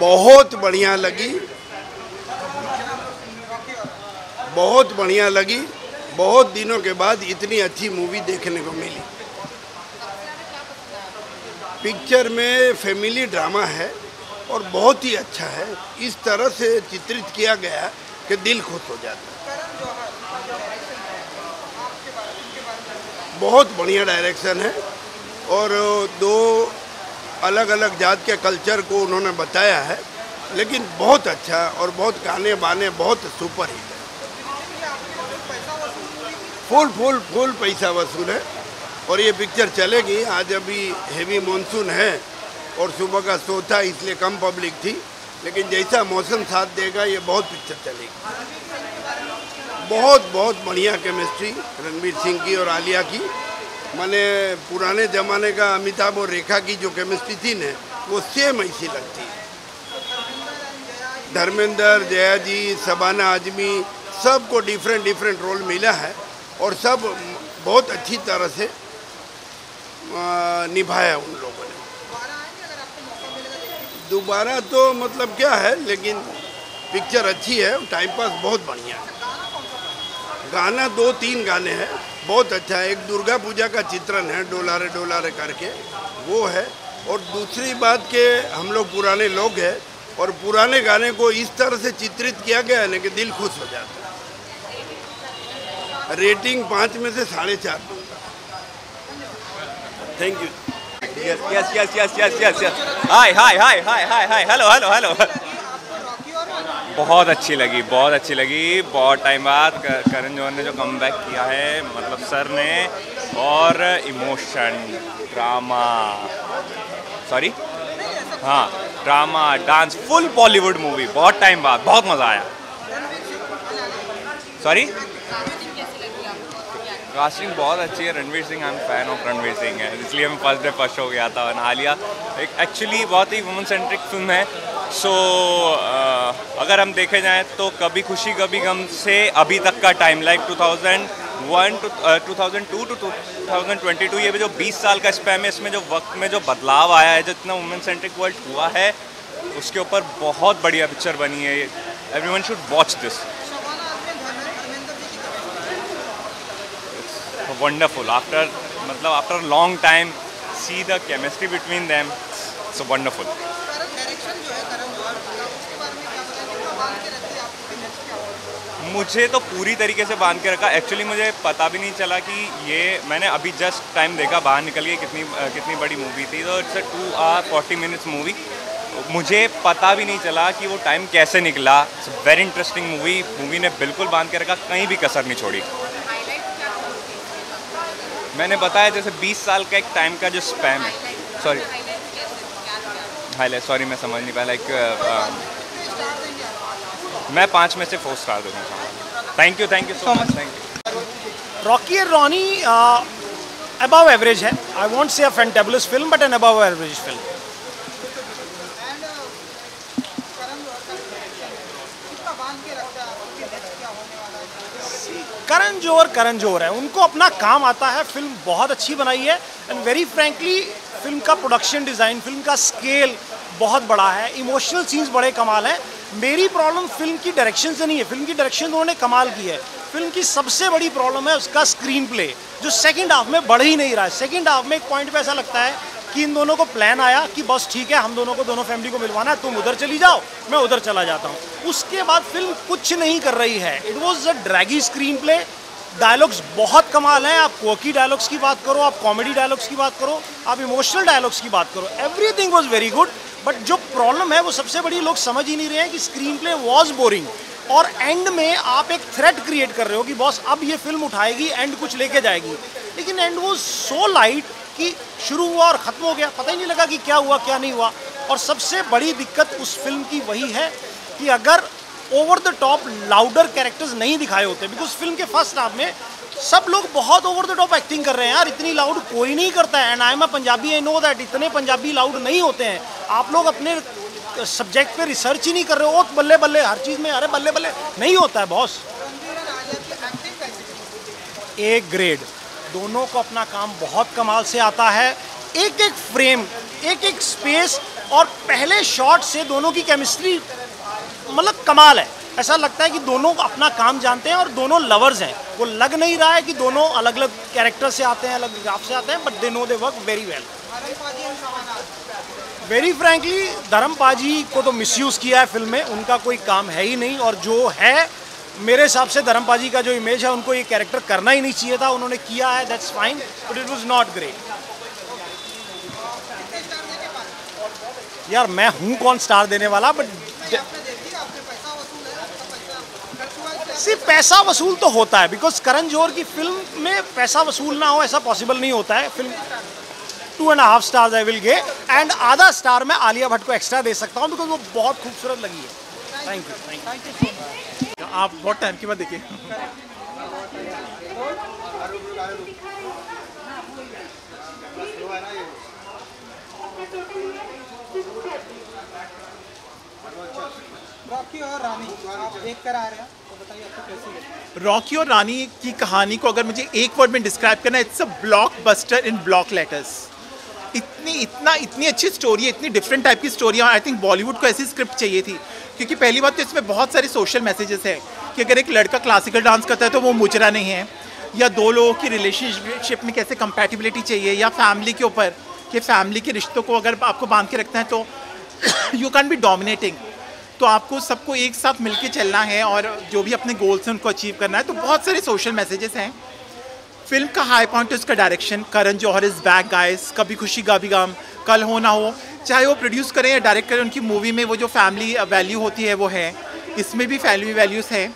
बहुत बढ़िया लगी। बहुत बढ़िया लगी। बहुत दिनों के बाद इतनी अच्छी मूवी देखने को मिली। पिक्चर में फैमिली ड्रामा है और बहुत ही अच्छा है। इस तरह से चित्रित किया गया कि दिल खुश हो जाता है। बहुत बढ़िया डायरेक्शन है और दो अलग अलग जात के कल्चर को उन्होंने बताया है, लेकिन बहुत अच्छा और बहुत गाने बाने बहुत सुपर हिट है। फुल फुल फुल पैसा वसूल है और ये पिक्चर चलेगी। आज अभी हेवी मानसून है और सुबह का शो था, इसलिए कम पब्लिक थी, लेकिन जैसा मौसम साथ देगा, ये बहुत पिक्चर चलेगी। बहुत बहुत बढ़िया केमिस्ट्री रणवीर सिंह की और आलिया की। मैंने पुराने ज़माने का अमिताभ और रेखा की जो केमिस्ट्री थी ना, वो सेम ऐसी लगती। है धर्मेंद्र जया जी सबाना आजमी, सबको डिफरेंट डिफरेंट रोल मिला है और सब बहुत अच्छी तरह से निभाया उन लोगों ने। दोबारा तो मतलब क्या है, लेकिन पिक्चर अच्छी है टाइम पास बहुत बढ़िया है? गाना दो तीन गाने हैं। बहुत अच्छा है। एक दुर्गा पूजा का चित्रण है, डोलारे डोलारे करके। वो है। और दूसरी बात के, हम लोग पुराने लोग हैं और पुराने गाने को इस तरह से चित्रित किया गया है ना कि दिल खुश हो जाता है। रेटिंग पाँच में से साढ़े चार। Thank you yes yes yes yes yes yes yes. Hi hi बहुत अच्छी लगी, बहुत अच्छी लगी। बहुत टाइम बाद करण जौहर ने जो कम किया है मतलब सर ने, और इमोशन ड्रामा सॉरी हाँ drama dance full Bollywood movie बहुत टाइम बाद, बहुत मज़ा आया। सॉरी कास्टिंग बहुत अच्छी है, Ranveer Singh I am fan of Ranveer Singh है। इसलिए मैं फ़र्स्ट डे फ़र्स्ट हो गया था आलिया एक एक्चुअली बहुत ही वुमन सेंट्रिक फ़िल्म है। सो so, uh, अगर हम देखे जाएँ तो कभी खुशी कभी गम से अभी तक का time like 2001 to two thousand to two thousand twenty two ये जो 20 साल का स्पैम है इसमें जो वक्त में जो बदलाव आया है जो वुमेन सेंट्रिक वर्ल्ड हुआ है उसके ऊपर बहुत बढ़िया पिक्चर बनी है every one should watch this wonderful. After मतलब after a long time see the chemistry between them so wonderful Karan direction जो है करण जौहर का उसके बारे में क्या बताएँ कितना बाँध के रखते हैं आपको नेक्स्ट क्या होगा मुझे तो पूरी तरीके से बाँध के रखा। एक्चुअली मुझे पता भी नहीं चला कि ये मैंने अभी जस्ट टाइम देखा बाहर निकल के कितनी कितनी बड़ी मूवी थी। तो it's a two hour forty minutes movie मुझे पता भी नहीं चला कि वो टाइम कैसे निकला। It's very interesting movie movie ने बिल्कुल बाँध के रखा कहीं भी कसर नहीं छोड़ी। मैंने बताया जैसे 20 साल का एक टाइम का जो स्पैम है। सॉरी हाईलाइट सॉरी मैं समझ नहीं पाया लाइक कितने स्टार देंगे आप मैं पाँच में से फोर स्टार दूँगा thank you thank you so much thank you Rocky और रॉनी अबव एवरेज है। I want say a fantabulous film but an above average film Karan Johar Karan Johar है। उनको अपना काम आता है। फ़िल्म बहुत अच्छी बनाई है। एंड वेरी फ्रैंकली फ़िल्म का प्रोडक्शन डिज़ाइन फ़िल्म का स्केल बहुत बड़ा है। इमोशनल सीन्स बड़े कमाल हैं। मेरी प्रॉब्लम फ़िल्म की डायरेक्शन से नहीं है। फ़िल्म की डायरेक्शन उन्होंने कमाल की है। फ़िल्म की सबसे बड़ी प्रॉब्लम है उसका स्क्रीन प्ले जो सेकंड हाफ़ में बढ़ ही नहीं रहा है। सेकंड हाफ़ में एक पॉइंट पे ऐसा लगता है कि इन दोनों को प्लान आया कि बस ठीक है, हम दोनों को, दोनों फैमिली को मिलवाना है, तुम उधर चली जाओ, मैं उधर चला जाता हूँ। उसके बाद फ़िल्म कुछ नहीं कर रही है। It was a draggy screenplay dialogues बहुत कमाल हैं। आप कोकी डायलॉग्स की बात करो, आप कॉमेडी डायलॉग्स की बात करो, आप इमोशनल डायलॉग्स की बात करो। Everything was very good but जो प्रॉब्लम है, वो सबसे बड़ी लोग समझ ही नहीं रहे हैं कि स्क्रीन प्ले वॉज़ बोरिंग और एंड में आप एक थ्रेट क्रिएट कर रहे हो कि, बॉस, अब ये फ़िल्म उठाएगी एंड कुछ लेके जाएगी. लेकिन एंड वो सो लाइट कि शुरू हुआ और ख़त्म हो गया। पता ही नहीं लगा कि क्या हुआ, क्या नहीं हुआ। और सबसे बड़ी दिक्कत उस फ़िल्म की वही है कि अगर over the top louder characters नहीं दिखाए होते बिकॉज़ फ़िल्म के फ़र्स्ट हाफ़ में सब लोग बहुत ओवर द टॉप एक्टिंग कर रहे हैं यार। इतनी लाउड कोई नहीं करता है। And I am a Punjabi I know that इतने पंजाबी लाउड नहीं होते हैं। आप लोग अपने सब्जेक्ट पे रिसर्च ही नहीं कर रहे हो। बल्ले बल्ले हर चीज़ में, अरे बल्ले बल्ले नहीं होता है बॉस एक ग्रेड दोनों को अपना काम बहुत कमाल से आता है। एक एक फ्रेम एक एक स्पेस और पहले शॉट से दोनों की केमिस्ट्री मतलब कमाल है। ऐसा लगता है कि दोनों अपना काम जानते हैं और दोनों लवर्स हैं। वो लग नहीं रहा है कि दोनों अलग अलग कैरेक्टर से आते हैं, अलग ग्राफ से आते हैं but they know they work very well very frankly Dharam paaji को तो मिसयूज़ किया है फ़िल्म में, उनका कोई काम है ही नहीं और जो है, मेरे हिसाब से धर्म पाजी का जो इमेज है, उनको ये कैरेक्टर करना ही नहीं चाहिए था, उन्होंने किया है that's fine but it was not great यार, मैं हूँ कौन स्टार देने वाला बट नहीं आपने देखी आपने पैसा वसूल है आपका पैसा खर्च हुआ है इससे सिर्फ़ पैसा वसूल तो होता है बिकॉज़ करण जौहर की फ़िल्म में पैसा वसूल ना हो ऐसा पॉसिबल नहीं होता है। Film two and half stars I will give and आधा स्टार मैं आलिया भट्ट को एक्स्ट्रा दे सकता हूँ बिकॉज़ वो बहुत खूबसूरत लगी है। Thank you thank thank you आप बहुत टाइम के बाद देखिए। तो रॉकी और रानी की कहानी को अगर मुझे एक वर्ड में डिस्क्राइब करना है it's a blockbuster in block letters इतनी, इतना, इतनी अच्छी स्टोरी है, इतनी डिफरेंट टाइप की स्टोरी आई थिंक बॉलीवुड को ऐसी स्क्रिप्ट चाहिए थी। क्योंकि पहली बात तो इसमें बहुत सारे सोशल मैसेजेस हैं कि अगर एक लड़का क्लासिकल डांस करता है तो वो मुजरा नहीं है, या दो लोगों की रिलेशनशिप में कैसे कंपैटिबिलिटी चाहिए, या फैमिली के ऊपर, कि फैमिली के रिश्तों को अगर आपको बाँध के रखना है तो यू कैन बी डोमिनेटिंग तो आपको सबको एक साथ मिलके चलना है और जो भी अपने गोल्स हैं उनको अचीव करना है तो बहुत सारे सोशल मैसेजेस हैं। फ़िल्म का हाई पॉइंट उसका direction Karan Johar is back guys कभी खुशी, कभी गम। कल हो ना हो, चाहे वो प्रोड्यूस करें या डायरेक्ट करें, उनकी मूवी में वो जो फैमिली वैल्यू होती है वो है। इसमें भी फैमिली वैल्यूज़ हैं।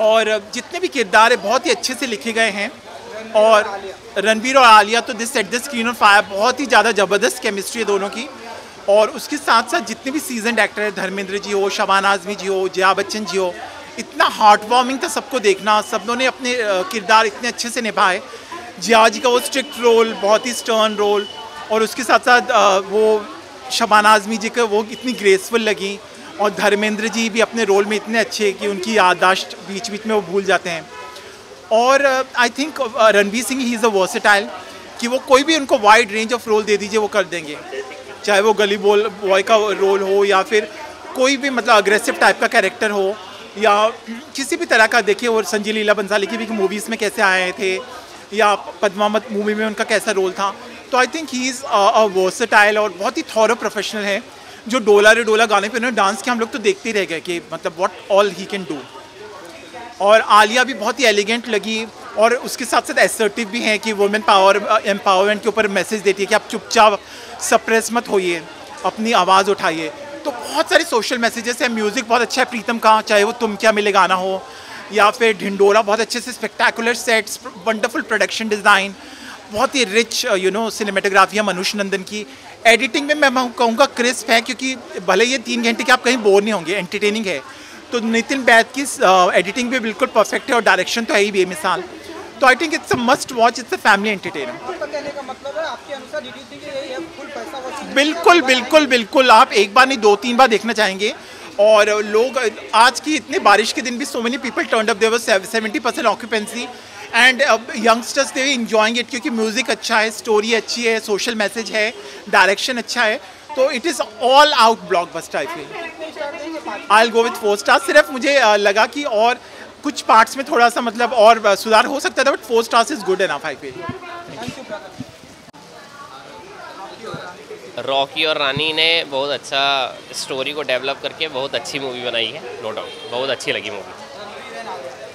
और जितने भी किरदार है, बहुत ही अच्छे से लिखे गए हैं। और रणबीर और आलिया तो this set the screen on fire बहुत ही ज़्यादा ज़बरदस्त केमिस्ट्री है दोनों की। और उसके साथ साथ जितने भी सीज़न एक्टर है, धर्मेंद्र जी हो, शबान आजमी जी हो, जया बच्चन जी हो, इतना हार्ट वार्मिंग था सबको देखना सबने अपने किरदार इतने अच्छे से निभाए। जिया जी का वो स्ट्रिक्ट रोल बहुत ही स्टर्न रोल और उसके साथ साथ वो शबान आजमी जी का वो इतनी ग्रेसफुल लगी, और धर्मेंद्र जी भी अपने रोल में इतने अच्छे कि उनकी याददाश्त बीच बीच में वो भूल जाते हैं। और I think Ranveer Singh he is a versatile कि वो कोई भी उनको वाइड रेंज ऑफ़ रोल दे दीजिए, वो कर देंगे। चाहे वो गली बोल बॉय का रोल हो या फिर कोई भी मतलब अग्रेसिव टाइप का कैरेक्टर हो या किसी भी तरह का देखिए और संजय लीला बंसाली की भी मूवीज़ में कैसे आए थे या पद्मावत मूवी में उनका कैसा रोल था। तो I think he is a versatile और बहुत ही थॉरो प्रोफेशनल है, जो डोला रे डोला गाने पे उन्होंने डांस किया हम लोग तो देखते रह गए कि मतलब what all he can do और आलिया भी बहुत ही एलिगेंट लगी और उसके साथ साथ एसर्टिव भी हैं कि वुमेन पावर एम्पावरमेंट के ऊपर मैसेज देती है कि आप चुपचाप सप्रेस मत होइए, अपनी आवाज़ उठाइए। तो बहुत सारे सोशल मैसेजेस हैं म्यूज़िक बहुत अच्छा है, प्रीतम का चाहे वो तुम क्या मिले गाना हो, या फिर ढिंडोरा बहुत अच्छे से spectacular sets wonderful production design बहुत ही रिच यू नो सिनेमेटोग्राफी है मनुष नंदन की। एडिटिंग में मैं कहूँगा क्रिस्प है, क्योंकि भले ये तीन घंटे के आप कहीं बोर नहीं होंगे एंटरटेनिंग है। तो नितिन बैद की एडिटिंग भी बिल्कुल परफेक्ट है और डायरेक्शन तो है ही बेमिसाल तो I think it's a must watch it's a family entertainer बिल्कुल बिल्कुल बिल्कुल। आप एक बार नहीं दो तीन बार देखना चाहेंगे। और लोग आज की इतने बारिश के दिन भी so many people turn up there seventy percent occupancy and youngsters they enjoying it क्योंकि म्यूज़िक अच्छा है स्टोरी अच्छी है सोशल मैसेज है डायरेक्शन अच्छा है। तो it is all out blockbuster I feel I go with four star सिर्फ़ मुझे लगा कि और कुछ पार्ट्स में थोड़ा सा मतलब और सुधार हो सकता था but four stars is good enough I feel Rocky और रानी ने बहुत अच्छा स्टोरी को डेवलप करके बहुत अच्छी मूवी बनाई है नो डाउट बहुत अच्छी लगी मूवी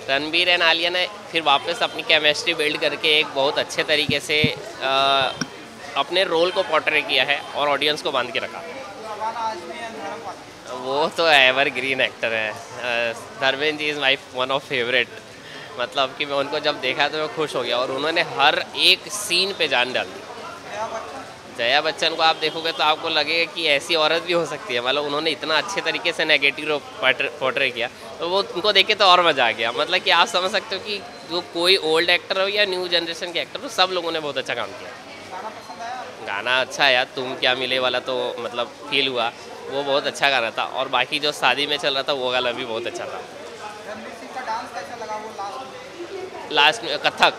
रणबीर एंड आलिया ने फिर वापस अपनी केमिस्ट्री बिल्ड करके एक बहुत अच्छे तरीके से अ, अपने रोल को पोर्ट्रे किया है और ऑडियंस को बाँध के रखा शबाना आजमी एंड धर्म पाजी वो तो एवर ग्रीन एक्टर है। Dharmendra ji is my one of favourite मतलब कि मैं उनको जब देखा तो मैं खुश हो गया और उन्होंने हर एक सीन पे जान डाल दी। जया बच्चन को आप देखोगे तो आपको लगेगा कि ऐसी औरत भी हो सकती है। मतलब उन्होंने इतना अच्छे तरीके से नेगेटिव पोर्ट्रे किया तो वो उनको देखे तो और मज़ा आ गया। मतलब कि आप समझ सकते हो कि जो कोई ओल्ड एक्टर हो या न्यू जनरेशन के एक्टर हो सब लोगों ने बहुत अच्छा काम किया। गाना आया अच्छा यार तुम क्या मिले वाला तो मतलब फील हुआ। वो बहुत अच्छा गा रहा था और बाकी जो शादी में चल रहा था वो गाना भी बहुत अच्छा था। लास्ट में? कथक।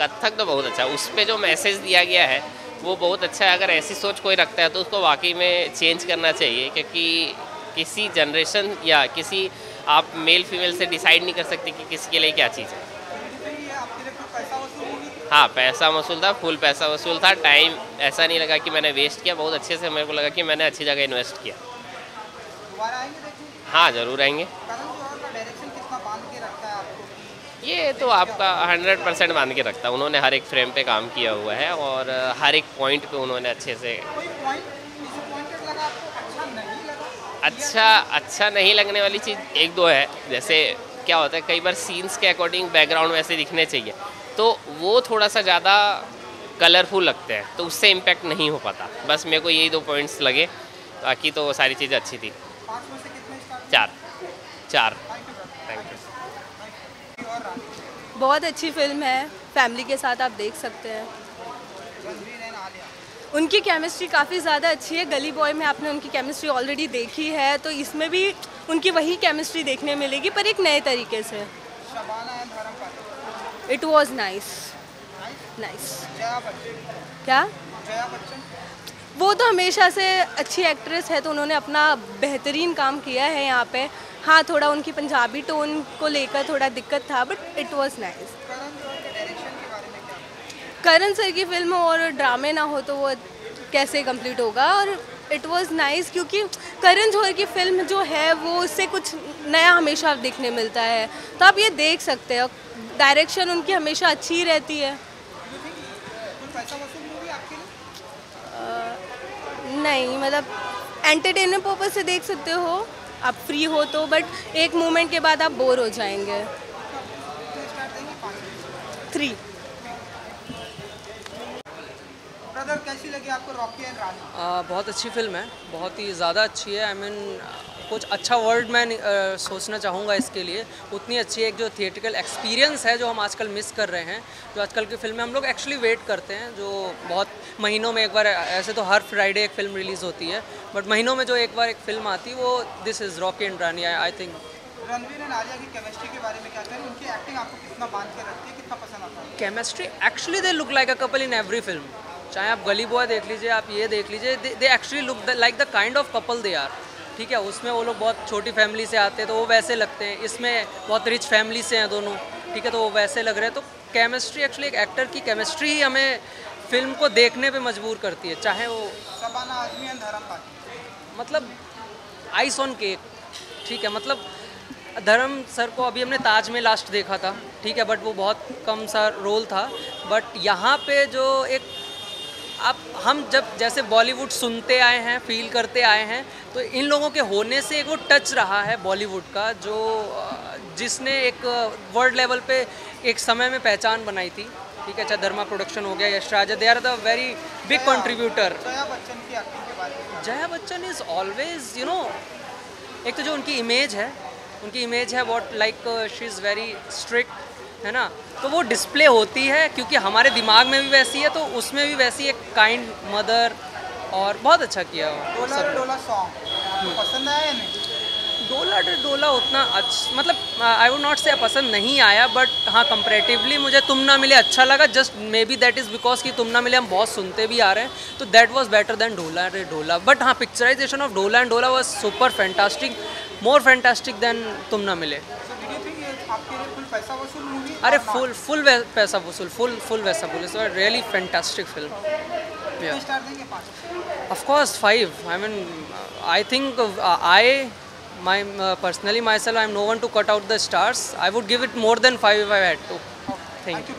कथक तो बहुत अच्छा उस पर जो मैसेज दिया गया है वो बहुत अच्छा है। अगर ऐसी सोच कोई रखता है तो उसको वाकई में चेंज करना चाहिए क्योंकि किसी जनरेशन या किसी आप मेल फीमेल से डिसाइड नहीं कर सकते कि किसके लिए क्या चीज़ है ये आपके लिए कोई पैसा वसूल मूवी थी हाँ पैसा वसूल था फुल पैसा वसूल था टाइम ऐसा नहीं लगा कि मैंने वेस्ट किया बहुत अच्छे से मेरे को लगा कि मैंने अच्छी जगह इन्वेस्ट किया। हाँ ज़रूर आएँगे। ये तो आपका हंड्रेड परसेंट बाँध के रखता है। उन्होंने हर एक फ्रेम पे काम किया हुआ है और हर एक पॉइंट पे उन्होंने अच्छे से अच्छा अच्छा अच्छा नहीं लगने वाली चीज़ एक दो है। जैसे क्या होता है कई बार सीन्स के अकॉर्डिंग बैकग्राउंड वैसे दिखने चाहिए। तो वो थोड़ा सा ज़्यादा कलरफुल लगते हैं तो उससे इम्पैक्ट नहीं हो पाता। बस मेरे को यही दो पॉइंट्स लगे बाकी तो सारी चीज़ें अच्छी थी। पाँच में से कितने स्टार चार। चार। थैंक यू बहुत अच्छी फ़िल्म है फैमिली के साथ आप देख सकते हैं। उनकी केमिस्ट्री काफ़ी ज़्यादा अच्छी है गली बॉय में आपने उनकी केमिस्ट्री ऑलरेडी देखी है तो इसमें भी उनकी वही केमिस्ट्री देखने मिलेगी पर एक नए तरीके से। Shabana it was nice nice क्या? वो तो हमेशा से अच्छी एक्ट्रेस है तो उन्होंने अपना बेहतरीन काम किया है यहाँ पे। हाँ थोड़ा उनकी पंजाबी टोन को लेकर थोड़ा दिक्कत था but it was nice Karan sir की फ़िल्म और ड्रामे ना हो तो वो कैसे कंप्लीट होगा? और इट वॉज़ नाइस क्योंकि करण जौहर की फ़िल्म जो है, वो उससे कुछ नया हमेशा देखने मिलता है। तो आप ये देख सकते हो डायरेक्शन उनकी हमेशा अच्छी रहती है। नहीं मतलब एंटरटेनमेंट पर्पज से देख सकते हो। आप फ्री हो तो बट एक मोमेंट के बाद आप बोर हो जाएँगे। थ्री ब्रदर कैसी लगी आपको रॉकी एंड रानी बहुत अच्छी फ़िल्म है। बहुत ही ज़्यादा अच्छी है। आई मीन कुछ अच्छा वर्ड मैं आ, सोचना चाहूँगा इसके लिए। उतनी अच्छी एक जो थिएटिकल एक्सपीरियंस है जो हम आजकल मिस कर रहे हैं जो आजकल की फ़िल्में हम लोग एक्चुअली वेट करते हैं जो बहुत महीनों में एक बार ऐसे तो हर फ्राइडे एक फ़िल्म रिलीज़ होती है बट महीनों में जो एक बार एक फ़िल्म आती है वो this is Rocky and Rani I think Ranveer and Alia की केमिस्ट्री के बारे में क्या उनकी एक्टिंग आपको कितना बाँध के रखती है कितना पसंद आता है? Chemistry actually they look like a couple in every film चाहे आप गली बॉय देख लीजिए आप ये देख लीजिए they actually look like the kind of couple they are ठीक है? उसमें वो लोग बहुत छोटी फैमिली से आते हैं तो वो वैसे लगते हैं। इसमें बहुत रिच फैमिली से हैं दोनों ठीक है? तो वो वैसे लग रहे हैं। तो केमिस्ट्री एक्चुअली एक एक्टर की केमिस्ट्री ही हमें फ़िल्म को देखने पे मजबूर करती है चाहे वो शबाना आजमी एंड मतलब आइस ऑन केक ठीक है? मतलब धर्म सर को अभी हमने ताज में लास्ट देखा था ठीक है? बट वो बहुत कम सा रोल था। बट यहाँ पे जो एक आप हम जब जैसे बॉलीवुड सुनते आए हैं फील करते आए हैं तो इन लोगों के होने से एक वो टच रहा है बॉलीवुड का जो जिसने एक वर्ल्ड लेवल पे एक समय में पहचान बनाई थी। ठीक है अच्छा धर्मा प्रोडक्शन हो गया Yash Raj they are the very big contributor Jaya Bachchan की एक्टिंग के बारे में Jaya Bachchan is always you know एक तो जो उनकी इमेज है उनकी इमेज है what like she is very strict है ना? तो वो डिस्प्ले होती है क्योंकि हमारे दिमाग में भी वैसी है तो उसमें भी वैसी एक काइंड मदर और बहुत अच्छा किया डोला सब डोला सॉन्ग आपको पसंद आया नहीं? डोला डे डोला उतना अच्छा मतलब आई वुड नॉट से पसंद नहीं आया बट हाँ कंपेरेटिवली मुझे तुम ना मिले अच्छा लगा just maybe that is because कि तुम ना मिले हम बहुत सुनते भी आ रहे हैं तो दैट वाज बेटर देन डोला रे डोला। बट हाँ पिक्चराइजेशन ऑफ़ डोला एंड डोला was super fantastic more fantastic than तुम ना मिले। अरे फुल फुल पैसा वसूल फुल फुल वैसा बोले। Sir really fantastic film of course five I mean I think I my personally myself I am no one to cut out the stars I would give it more than five I had to thank you